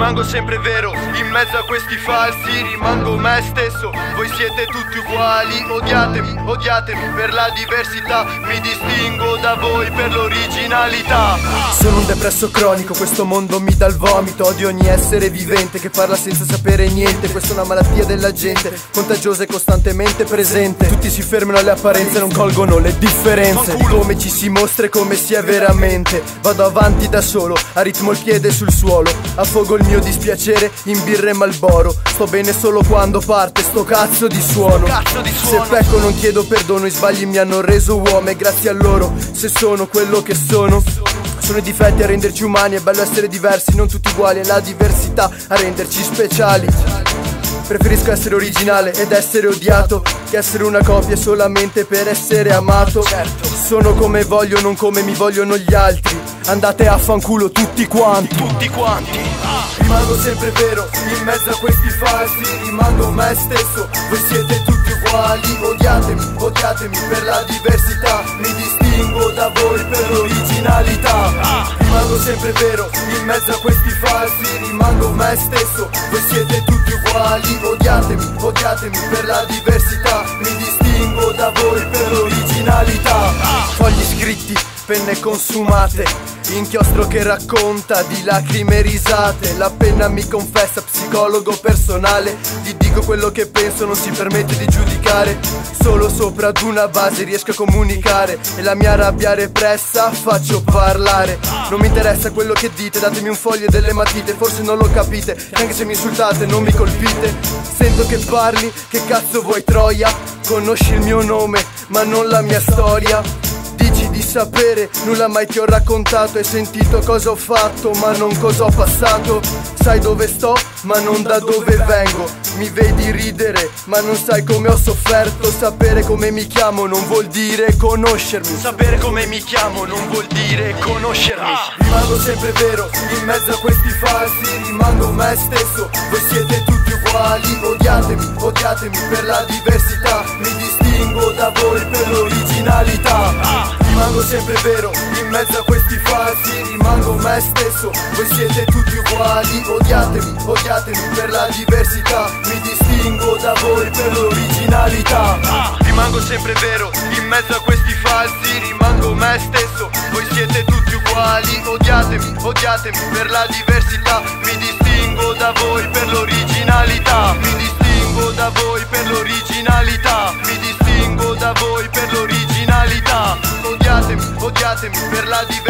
Rimango sempre vero, in mezzo a questi falsi rimango me stesso. Voi siete tutti uguali, odiatemi, odiatemi per la diversità. Mi distingo da voi per l'originalità. Sono un depresso cronico, questo mondo mi dà il vomito. Odio ogni essere vivente che parla senza sapere niente. Questa è una malattia della gente, contagiosa e costantemente presente. Tutti si fermano alle apparenze, non colgono le differenze. Come ci si mostra e come si è veramente. Vado avanti da solo, a ritmo il piede sul suolo Affogo il mio dispiacere in birra e malboro Sto bene solo quando parte sto cazzo di suono Se pecco non chiedo perdono, i sbagli mi hanno reso uomo E grazie a loro, se sono quello che sono sono i difetti a renderci umani, è bello essere diversi, non tutti uguali, è la diversità a renderci speciali. Preferisco essere originale ed essere odiato che essere una copia solamente per essere amato. Sono come voglio, non come mi vogliono gli altri. Andate a fanculo tutti quanti. Tutti quanti Rimango sempre vero, in mezzo a questi falsi. Rimango me stesso Voi siete tutti uguali, odiatemi, odiatemi per la diversità. Mi distingo da voi per l'originalità. Rimango sempre vero, in mezzo a questi falsi. Rimango me stesso Voi siete tutti uguali, odiatemi, odiatemi per la diversità. Mi distingo da voi per l'originalità. Fogli scritti, penne consumate Inchiostro che racconta di lacrime risate. La penna mi confessa, psicologo personale. Ti dico quello che penso, non si permette di giudicare. Solo sopra ad una base riesco a comunicare. E la mia rabbia repressa faccio parlare. Non mi interessa quello che dite, datemi un foglio e delle matite. Forse non lo capite, che anche se mi insultate non mi colpite. Sento che parli, che cazzo vuoi troia? Conosci il mio nome, ma non la mia storia sapere, nulla mai ti ho raccontato. Hai sentito cosa ho fatto, ma non cosa ho passato. Sai dove sto, ma non da dove vengo. Mi vedi ridere, ma non sai come ho sofferto. Sapere come mi chiamo non vuol dire conoscermi. Sapere come mi chiamo non vuol dire conoscermi. Rimango sempre vero, in mezzo a questi falsi rimango me stesso. Voi siete tutti uguali, odiatemi, odiatemi per la diversità. Mi distingo da voi per l'originalità Rimango sempre vero, in mezzo a questi falsi rimango me stesso. Voi siete tutti uguali, odiatemi, odiatemi per la diversità. Mi distingo da voi per l'originalità. Rimango sempre vero, in mezzo a questi falsi rimango me stesso. Voi siete tutti uguali, odiatemi, odiatemi per la diversità. Mi distingo da voi per l'originalità. Mi distingo da voi per l'originalità Odiatemi, odiatemi per la diversità